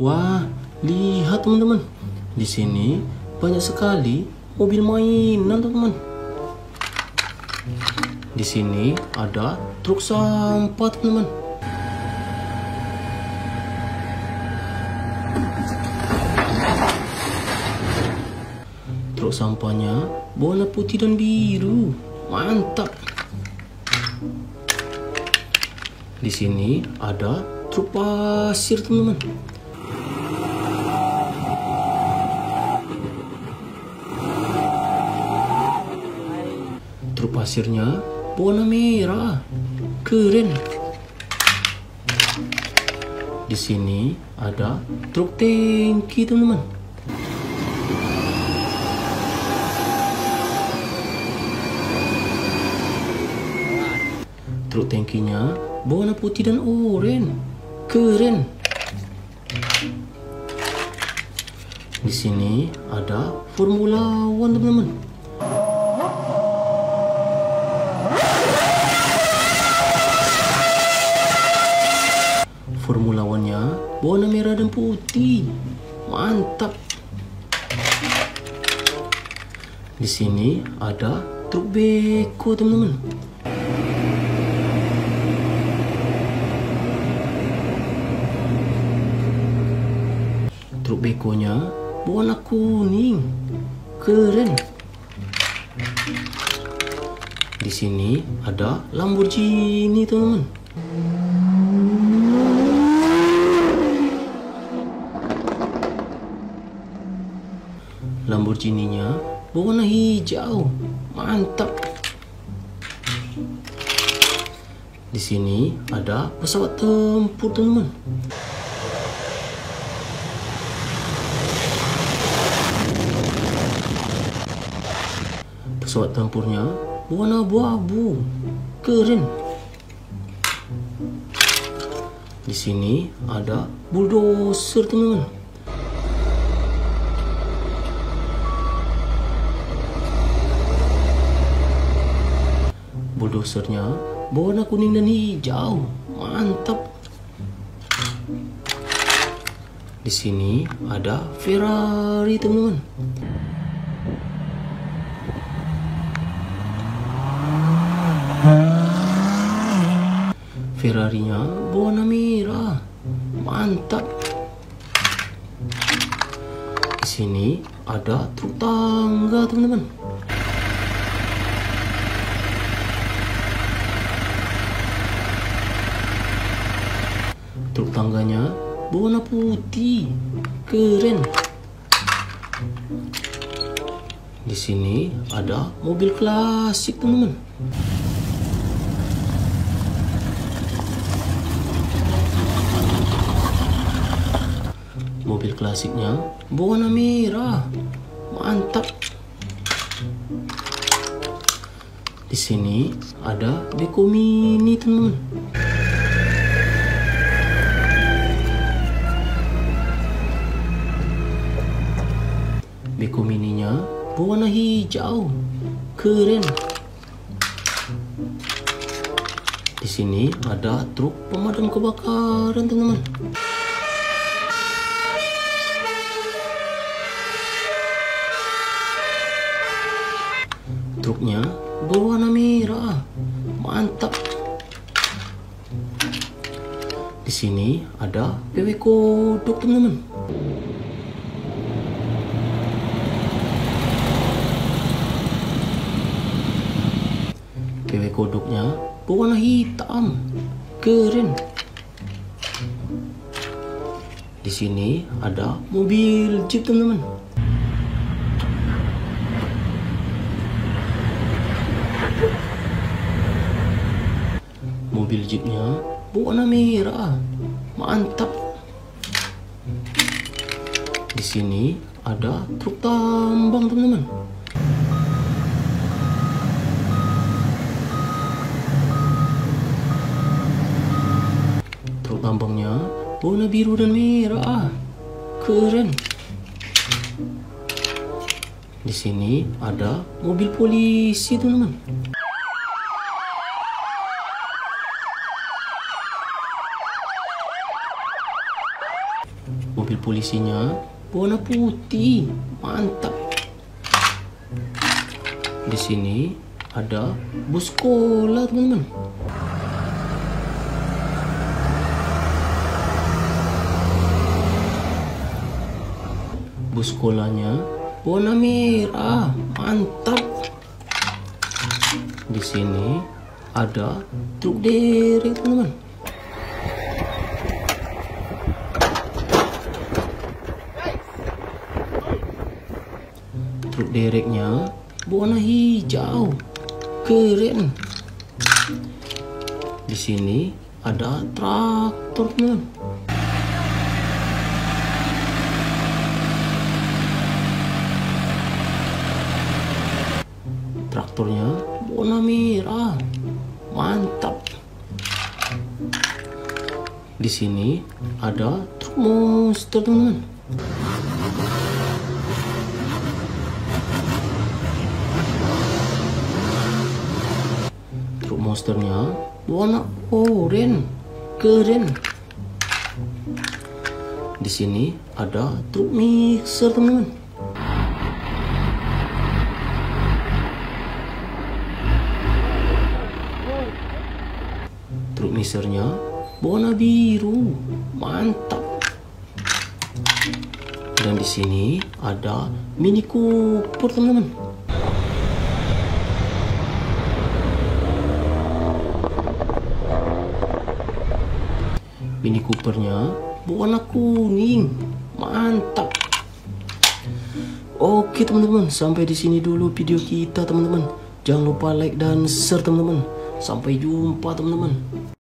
Wah, lihat teman-teman. Di sini banyak sekali mobil mainan, teman-teman. Di sini ada truk sampah, teman-teman. Truk sampahnya warna putih dan biru. Mantap. Di sini ada truk pasir, teman-teman. Truk pasirnya warna merah. Keren. Di sini ada truk tangki, teman-teman. Truk tangkinya warna putih dan oranye. Keren. Di sini ada Formula One, teman-teman. Formula One-nya warna merah dan putih. Mantap. Di sini ada truk beko, teman-teman. Truk bekonya warna kuning. Keren. Di sini ada Lamborghini, teman-teman. Lamborghini-nya warna hijau. Mantap. Di sini ada pesawat tempur, teman-teman. Pesawat tempurnya warna abu-abu. Keren. Di sini ada bulldozer, teman-teman. Bulldozernya warna kuning dan hijau. Mantap. Di sini ada Ferrari, teman-teman. Ferrarinya warna merah. Mantap. Di sini ada truk tangga, teman-teman. Truk tangganya warna putih. Keren. Di sini ada mobil klasik, teman-teman. Mobil klasiknya warna merah. Mantap. Di sini ada Beko Mini, teman-teman. Berwarna hijau. Keren. Di sini ada truk pemadam kebakaran, teman-teman. Truknya berwarna merah. Mantap. Di sini ada PW kodok, teman-teman. PW kodoknya berwarna hitam. Keren. Di sini ada mobil jeep, teman-teman. Mobil jeepnya berwarna merah. Mantap. Di sini ada truk tambang, teman-teman. Truk tambangnya warna biru dan merah. Keren. Di sini ada mobil polisi, teman-teman. Mobil polisinya warna putih, mantap. Di sini ada bus sekolah, teman-teman. Bus sekolahnya warna merah, mantap. Di sini ada truk derek, teman-teman. Truk dereknya warna hijau, keren. Di sini ada traktor, teman. Traktornya warna merah, mantap. Di sini ada truk monster, teman. Truk monsternya warna oranye, keren. Di sini ada truk mixer, teman-teman. Truk mixernya warna biru, mantap. Dan di sini ada Mini Cooper, teman-teman. Mini Coopernya warna kuning, mantap. Oke teman-teman, sampai di sini dulu video kita teman-teman. Jangan lupa like dan share teman-teman. Sampai jumpa teman-teman.